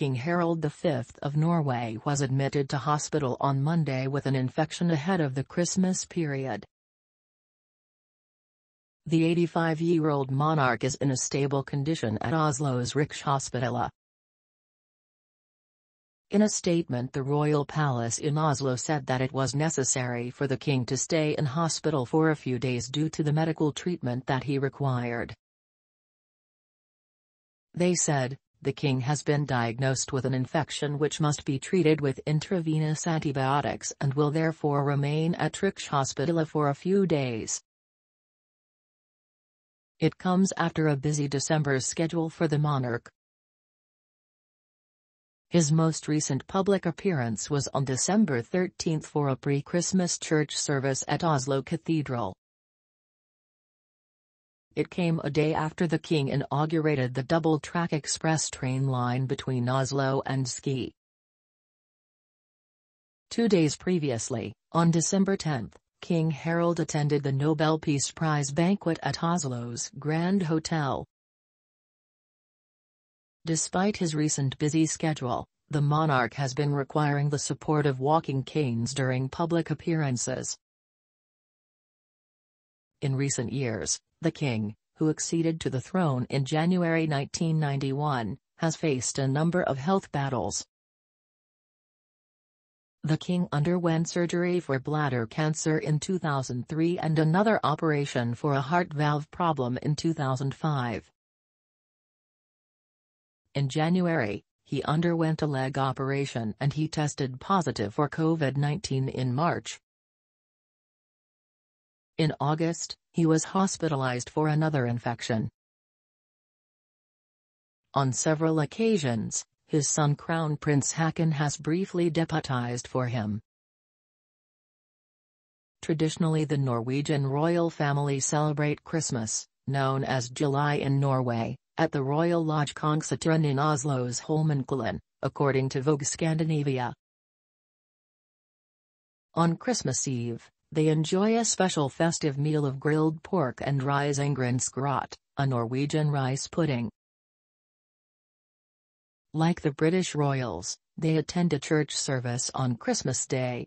King Harald V of Norway was admitted to hospital on Monday with an infection ahead of the Christmas period. The 85-year-old monarch is in a stable condition at Oslo's Rikshospitalet. In a statement the royal palace in Oslo said that it was necessary for the king to stay in hospital for a few days due to the medical treatment that he required. They said, the king has been diagnosed with an infection which must be treated with intravenous antibiotics and will therefore remain at Rikshospitalet for a few days. It comes after a busy December schedule for the monarch, his most recent public appearance was on December 13 for a pre-Christmas church service at Oslo Cathedral. It came a day after the king inaugurated the double-track express train line between Oslo and Ski. Two days previously, on December 10, King Harald attended the Nobel Peace Prize banquet at Oslo's Grand Hotel. Despite his recent busy schedule, the monarch has been requiring the support of walking canes during public appearances. In recent years, the king, who acceded to the throne in January 1991, has faced a number of health battles. The king underwent surgery for bladder cancer in 2003 and another operation for a heart valve problem in 2005. In January, he underwent a leg operation and he tested positive for COVID-19 in March. In August, he was hospitalized for another infection. On several occasions, his son Crown Prince Haakon has briefly deputized for him. Traditionally the Norwegian royal family celebrate Christmas, known as July in Norway, at the Royal Lodge Kongsseteren in Oslo's Holmenkollen, according to Vogue Scandinavia. On Christmas Eve, they enjoy a special festive meal of grilled pork and risengrynsgrot, a Norwegian rice pudding. Like the British royals, they attend a church service on Christmas Day.